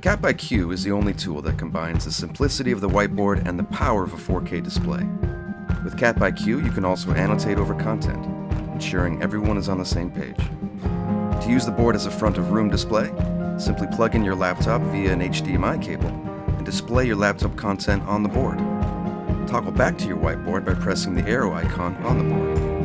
kapp iQ is the only tool that combines the simplicity of the whiteboard and the power of a 4K display. With kapp iQ, you can also annotate over content, ensuring everyone is on the same page. To use the board as a front of room display, simply plug in your laptop via an HDMI cable and display your laptop content on the board. Toggle back to your whiteboard by pressing the arrow icon on the board.